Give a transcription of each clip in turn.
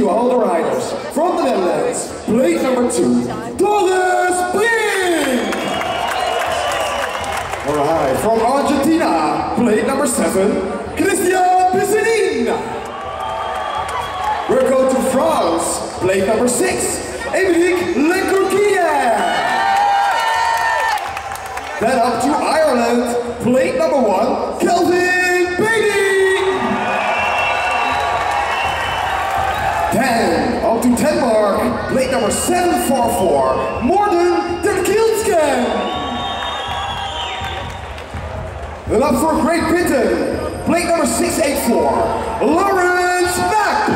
you all the riders. From the Netherlands, plate number two, Doris Brink! Alright, from Argentina, plate number seven, Christian Piscinin! We're going to France, plate number six, Emeric Lecourquier! Then up to Ireland, plate number one, Kelvin 10, up to 10 mark, blade number 744, Morden Derkilsken. And up for Great Britain, blade number 684, Lawrence Mack.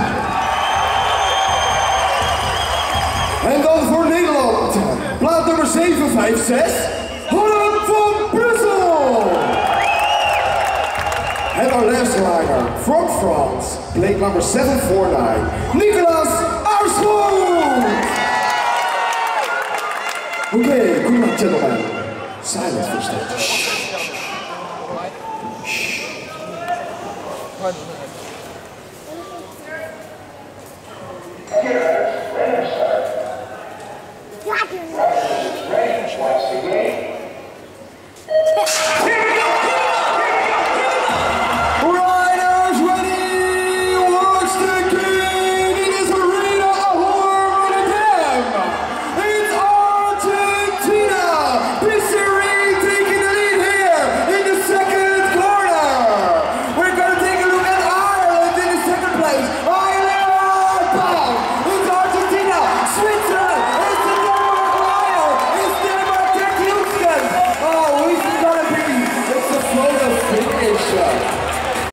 En dan voor Nederland, plaat number 756, Holland van Brussel. And our last line from France, plate number 749, Nicolas Arswold! Okay, good luck, gentlemen. Silence for a second. Shh. Shh. Okay.